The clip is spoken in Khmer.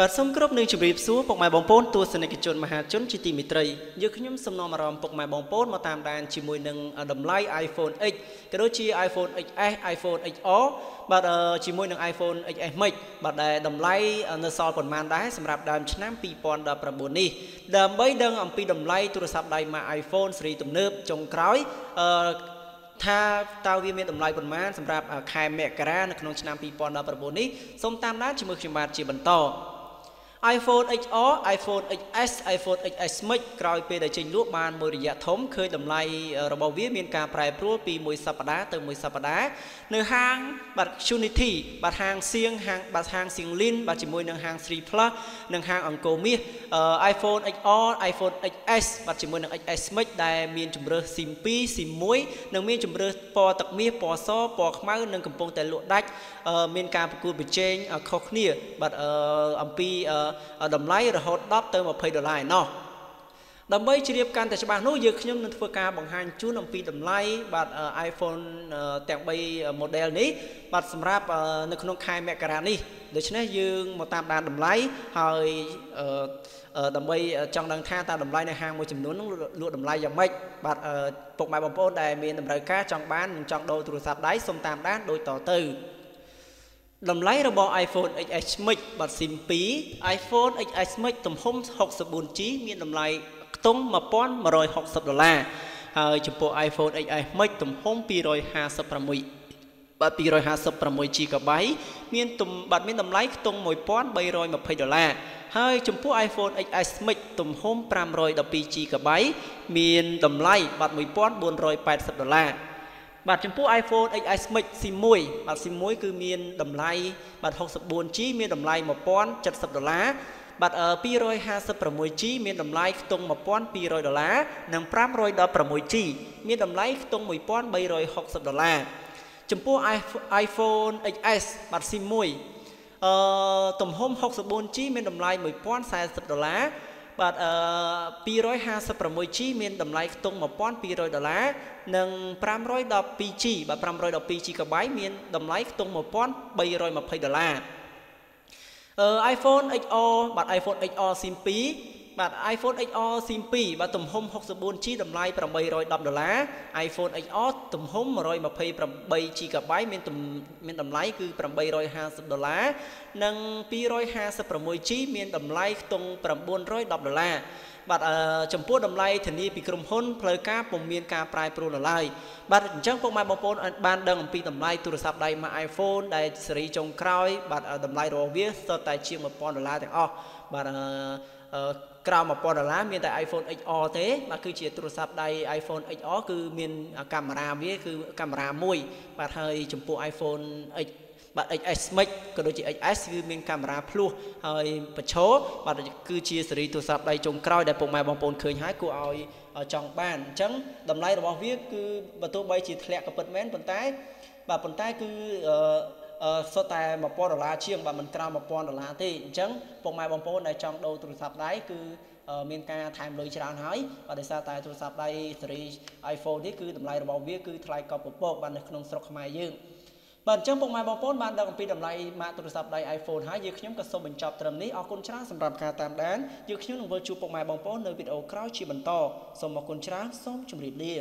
បាទសូមគោរពនឹងជម្រាបសួរពុកម៉ែបងប្អូនទស្សនិកជនមហាជនជាទីមេត្រីយើងខ្ញុំសំណូមអារម្មណ៍ពុកម៉ែបងប្អូនមកតាមដានជាមួយនឹងតម្លៃ iPhone X ក៏ដូចជា iPhone XS iPhone XR បាទជាមួយនឹង iPhone XS Max បាទដែលតម្លៃនៅសល់ប៉ុន្មានដែរសម្រាប់ដើមឆ្នាំ2019នេះដើម្បីដឹងអំពីតម្លៃទូរស័ព្ទដៃម៉ាក iPhone ស៊េរីទំនើបចុងក្រោយអឺថាតើវាមានតម្លៃប៉ុន្មានសម្រាប់ខែមករានៅក្នុងឆ្នាំ2019នេះសូមតាមដានជាមួយខ្ញុំបាទជាបន្ត iPhone XR iPhone XS iPhone XS Max ក្រោយពេលដែលចេញលក់បានមួយរយៈធំឃើញតម្លៃរបស់វាមានការប្រែប្រួលពីមួយសប្តាហ៍ទៅមួយសប្តាហ៍នៅហាងបាទ Unity បាទហាងសៀងហាងបាទហាងសៀងលីនបាទជាមួយនឹងហាង3 Plus និងហាងអង្គរមាស iPhone XR iPhone XS បាទជាមួយនឹង XS Max ដែលមានជម្រើស SIM 2 SIM 1និងមានជម្រើសពណ៌ទឹកមាសពណ៌សពណ៌ខ្មៅនិងកំពុងតែលក់ដាច់មានការប្រកួតប្រជែងខុសគ្នាបាទអំពីតម្លៃរហូត10ទៅ20ដុល្លារឯណោះដើម្បីជ្រាបកាន់តែច្បាស់នោះយើងខ្ញុំនឹងធ្វើការបង្ហាញជូនអំពីតម្លៃបាទ iPhone ទាំង3 model នេះបាទសម្រាប់នៅក្នុងខែមករានេះដូច្នេះយើងមកតាមដានតម្លៃហើយដើម្បីចង់ដឹងថាតើតម្លៃនៅហាងមួយចំនួននោះលក់តម្លៃយ៉ាងម៉េចបាទពុកម៉ែបងប្អូនដែលមានតម្រូវការចង់បាននិងចង់ដូរទូរស័ព្ទដៃសូមតាមដានដូចតទៅ តម្លៃរបស់ iPhone XS Max បាត់ SIM 2 iPhone XS Max ទំហំ 64G មានតម្លៃខ្ទង់1160ដុល្លារហើយចំពោះ iPhone XS Max ទំហំ256បាទ 256GB មានទំបាទមានតម្លៃខ្ទង់1320ដុល្លារហើយចំពោះ iPhone XS Max ទំហំ 512GB មានតម្លៃបាទ1480ដុល្លារ បាទចំពោះ iPhone XS Max SIM 1បាទ SIM 1គឺមានតម្លៃបាទ 64G មានតម្លៃ1070ដុល្លារបាទ 256G មានតម្លៃខ្ទង់1200ដុល្លារនិង 516G មានតម្លៃខ្ទង់1360ដុល្លារចំពោះ iPhone XS បាទ SIM 1អឺទំហំ 64G មានតម្លៃ1040ដុល្លារ បាទអឺ 256G មានតម្លៃខ្ទង់1200ដុល្លារនិង 512G បាទ 512GB មានតម្លៃខ្ទង់1320ដុល្លារអឺ iPhone XR បាទ iPhone XR SIM 2 បាទ iPhone XR SIM 2បាទទំហំ 64G តម្លៃ810ដុល្លារ iPhone XR ទំហំ 128GB មានមានតម្លៃគឺ850ដុល្លារនិង 256G មានតម្លៃខ្ទង់910ដុល្លារបាទចំពោះតម្លៃធានាពីក្រុមហ៊ុនផ្លូវការពុំមានការប្រែប្រួលនៅឡើយបាទអញ្ចឹងពុកម៉ែបងប្អូនបានដឹងអំពីតម្លៃទូរស័ព្ទដៃម៉ាក iPhone ដែលស៊េរីចុងក្រោយបាទតម្លៃរបស់វាស្ទើរតែជាង1000ដុល្លារទាំងអស់បាទ ក្រៅ1000ដុល្លារមានតែ iPhone XR ទេបាទគឺជាទូរស័ព្ទដៃ iPhone XR គឺមានកាមេរ៉ាវាគឺកាមេរ៉ាមួយបាទហើយចំពោះ iPhone X បាទ XS Max ក៏ដូចជា XS គឺមានកាមេរ៉ាភ្លោះហើយបញ្ឈរបាទគឺជាស៊េរីទូរស័ព្ទដៃចុងក្រោយដែលពុកម៉ែបងប្អូនឃើញហើយគួរឲ្យចង់បានអញ្ចឹងតម្លៃរបស់វាគឺបើទោះបីជាធ្លាក់ក៏ពិតមែនប៉ុន្តែបាទប៉ុន្តែគឺអឺ សុទ្ធតែ1000ដុល្លារជាងបាទមិនក្រោម1000ដុល្លារទេអញ្ចឹងពុកម៉ែបងប្អូនដែលចង់ដូរទូរស័ព្ទដៃគឺមានការថែមលុយច្រើនហើយបាទដោយសារតែទូរស័ព្ទដៃស៊េរី iPhone នេះគឺតម្លៃរបស់វាគឺថ្លៃកប់ពពកបាទនៅក្នុងស្រុកខ្មែរយើងបាទអញ្ចឹងពុកម៉ែបងប្អូនបានដឹងអំពីតម្លៃម៉ាកទូរស័ព្ទដៃ iPhone ហើយយើងខ្ញុំក៏សូមបញ្ចប់ត្រឹមនេះអរគុណច្រើនសម្រាប់ការតាមដានយើងខ្ញុំនឹងវិលជួបពុកម៉ែបងប្អូននៅវីដេអូក្រោយជាបន្តសូមអរគុណច្រើនសូមជម្រាបលា